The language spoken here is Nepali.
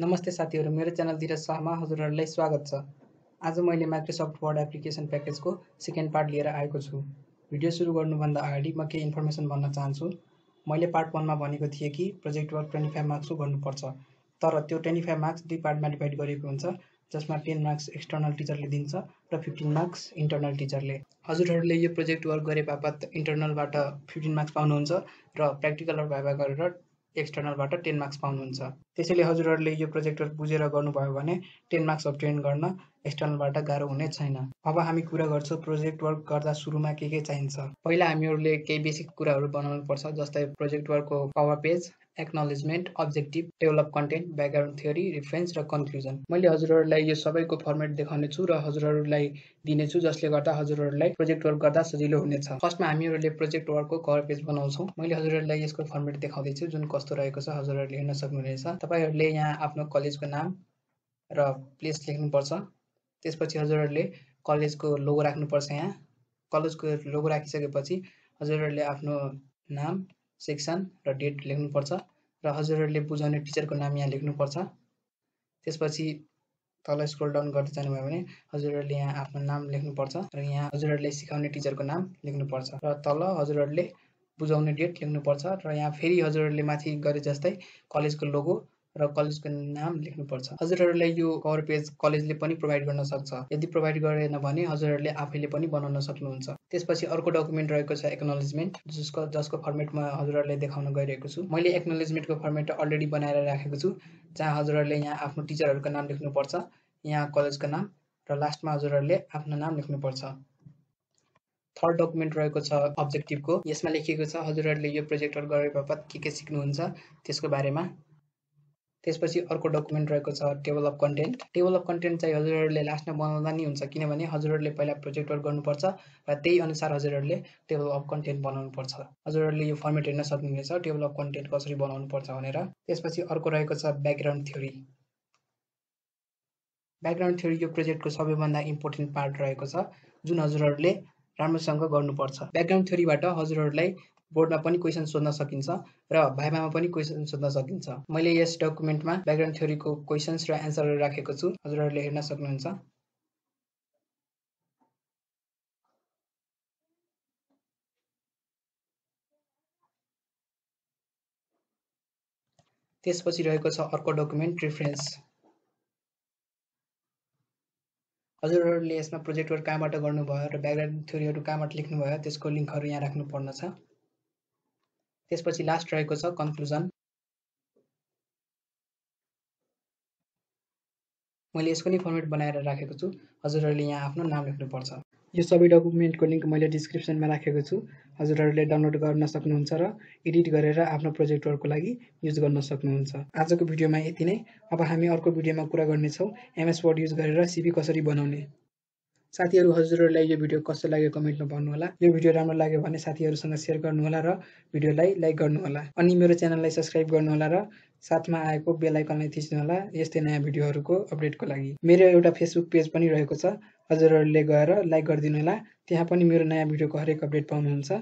नमस्ते साथीहरू मेरो च्यानलतिर सहमा हजुरहरूलाई स्वागत छ। आज मैले माइक्रोसफ्ट वर्ड एप्लिकेसन प्याकेजको सेकेन्ड पार्ट लिएर आएको छु। भिडियो सुरु गर्नुभन्दा अगाडि म केही इन्फर्मेसन भन्न चाहन्छु। मैले पार्ट वानमा भनेको थिएँ कि प्रोजेक्ट वर्क ट्वेन्टी फाइभ मार्क्सको गर्नुपर्छ। तर त्यो ट्वेन्टी फाइभ मार्क्स दुई पार्टमा डिभाइड गरिएको हुन्छ जसमा टेन मार्क्स एक्सटर्नल टिचरले दिन्छ र फिफ्टिन मार्क्स इन्टर्नल टिचरले हजुरहरूले यो प्रोजेक्ट वर्क गरे बापत इन्टर्नलबाट फिफ्टिन मार्क्स पाउनुहुन्छ र प्र्याक्टिकल भाइभा गरेर एक्सटर्नलबाट टेन मार्क्स पाउनुहुन्छ। त्यसैले हजुरहरूले यो प्रोजेक्ट बुझेर गर्नुभयो भने टेन मार्क्स अब्टेन गर्न एक्सटर्नलबाट गाह्रो हुने छैन। अब हामी कुरा गर्छौँ प्रोजेक्ट वर्क गर्दा सुरुमा के के चाहिन्छ। पहिला हामीहरूले केही बेसिक कुराहरू बनाउनु पर्छ जस्तै project वर्कको power page acknowledgement objective develop content background theory reference र कन्क्लुजन मैले हजुरहरूलाई यो सबैको फर्मेट देखाउने छु र हजुरहरूलाई दिनेछु जसले गर्दा हजुरहरूलाई प्रोजेक्ट वर्क गर्दा सजिलो हुनेछ। फर्स्टमा हामीहरूले प्रोजेक्ट वर्कको कभर पेज बनाउँछौँ। मैले हजुरहरूलाई यसको फर्मेट देखाउँदैछु जुन कस्तो रहेको छ हजुरहरूले हेर्न सक्नुहुनेछ। तपाईँहरूले यहाँ आफ्नो कलेजको नाम र प्लेस लेख्नुपर्छ। त्यसपछि हजुरहरूले कलेजको लोगो राख्नुपर्छ यहाँ। कलेजको लोगो राखिसकेपछि हजुरहरूले आफ्नो नाम सेक्सन र डेट लेख्नुपर्छ र हजुरहरूले बुझाउने टिचरको नाम यहाँ लेख्नुपर्छ। त्यसपछि तल स्क्रोल डाउन गर्दै जानुभयो भने हजुरहरूले यहाँ आफ्नो नाम लेख्नुपर्छ र यहाँ हजुरहरूले सिकाउने टिचरको नाम लेख्नुपर्छ र तल हजुरहरूले बुझाउने डेट लेख्नुपर्छ र यहाँ फेरि हजुरहरूले माथि गरे जस्तै कलेजको लोगो र कलेजको नाम लेख्नुपर्छ। हजुरहरूलाई यो कभर पेज कलेजले पनि प्रोभाइड गर्न सक्छ। यदि प्रोभाइड गरेन भने हजुरहरूले आफैले पनि बनाउन सक्नुहुन्छ। त्यसपछि अर्को डकुमेन्ट रहेको छ एक्नोलेजमेन्ट जसको जसको फर्मेट म हजुरहरूलाई देखाउन गइरहेको छु। मैले एक्नोलेजमेन्टको फर्मेट अलरेडी बनाएर राखेको छु जहाँ हजुरहरूले यहाँ आफ्नो टिचरहरूको नाम लेख्नुपर्छ यहाँ कलेजको नाम र लास्टमा हजुरहरूले आफ्नो नाम लेख्नुपर्छ। थर्ड डकुमेन्ट रहेको छ अब्जेक्टिभको यसमा लेखिएको छ हजुरहरूले यो प्रोजेक्टहरू गरे बापत के के सिक्नुहुन्छ त्यसको बारेमा। त्यसपछि अर्को डकुमेन्ट रहेको छ table of content table of content चाहिँ हजुरहरूले लास्टमा बनाउँदा नि हुन्छ किनभने हजुरहरूले पहिला प्रोजेक्ट वर्क गर्नुपर्छ र त्यही अनुसार हजुरहरूले टेबल अफ कन्टेन्ट बनाउनु पर्छ हजुरहरूले यो फर्मेट हेर्न सक्नुहुनेछ टेबल अफ कन्टेन्ट कसरी बनाउनु पर्छ भनेर। त्यसपछि अर्को रहेको छ ब्याकग्राउन्ड थ्योरी ब्याकग्राउन्ड थ्योरी यो प्रोजेक्टको सबैभन्दा इम्पोर्टेन्ट पार्ट रहेको छ जुन हजुरहरूले राम्रोसँग गर्नुपर्छ। ब्याकग्राउन्ड थ्योरीबाट हजुरहरूलाई बोर्डमा पनि क्वेसन सोध्न सकिन्छ र भाइभामा पनि क्वेसन सोध्न सकिन्छ। मैले यस डकुमेन्टमा ब्याकग्राउन्ड थ्योरीको क्वेसन्स र एन्सरहरू राखेको छु। हजुरहरूले हेर्न सक्नुहुन्छ। त्यसपछि रहेको छ अर्को डकुमेन्ट रिफरेन्स हजुरहरूले यसमा प्रोजेक्ट वर्क कहाँबाट गर्नुभयो र ब्याकग्राउन्ड थ्योरीहरू कहाँबाट लेख्नुभयो त्यसको लिङ्कहरू यहाँ राख्नु पर्नेछ। त्यसपछि लास्ट रहेको छ कन्क्लुजन मैले यसको नि फर्मेट बनाएर राखेको छु। हजुरहरूले यहाँ आफ्नो नाम लेख्नुपर्छ। यो सबै डकुमेन्टको लिङ्क मैले डिस्क्रिप्सनमा राखेको छु। हजुरहरूले डाउनलोड गर्न सक्नुहुन्छ र एडिट गरेर आफ्नो प्रोजेक्टहरूको लागि युज गर्न सक्नुहुन्छ। आजको भिडियोमा यति नै। अब हामी अर्को भिडियोमा कुरा गर्नेछौँ। एमएस वर्ड युज गरेर सिबी कसरी बनाउने। साथीहरू हजुरहरूलाई यो भिडियो कस्तो लाग्यो कमेन्टमा भन्नुहोला। यो भिडियो राम्रो लाग्यो भने साथीहरूसँग सेयर गर्नुहोला र भिडियोलाई लाइक गर्नुहोला। अनि मेरो च्यानललाई सब्सक्राइब गर्नुहोला र साथमा आएको बेल आइकनलाई थिच्नुहोला यस्तै नयाँ भिडियोहरूको अपडेटको लागि। मेरो एउटा फेसबुक पेज पनि रहेको छ। हजुरहरूले गएर लाइक गरिदिनु होला त्यहाँ पनि मेरो नयाँ भिडियोको हरेक अपडेट पाउनुहुन्छ।